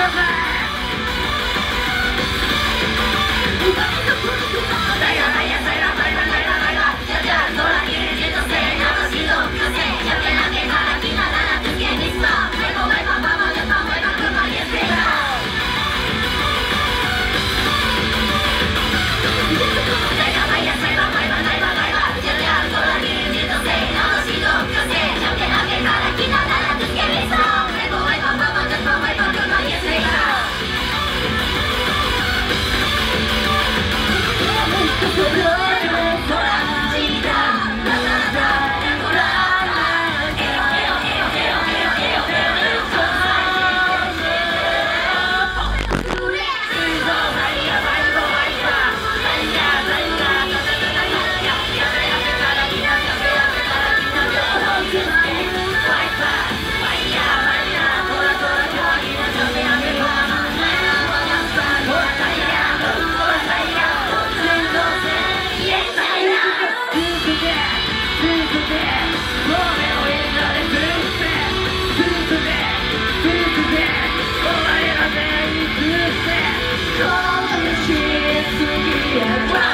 Superman! Yeah.